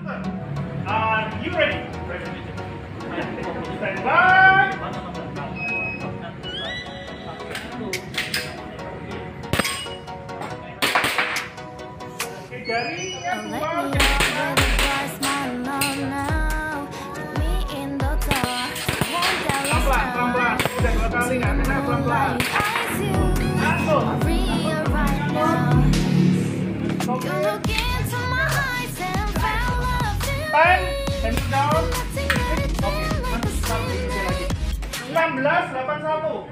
Super. Are you ready? Stand by. Oke, jari yang keluar. Pelan-pelan. Udah dua kali nggak kena pelan-pelan. Hand down. Oke, dream like nanti a taruh di sini lagi. 16, 81.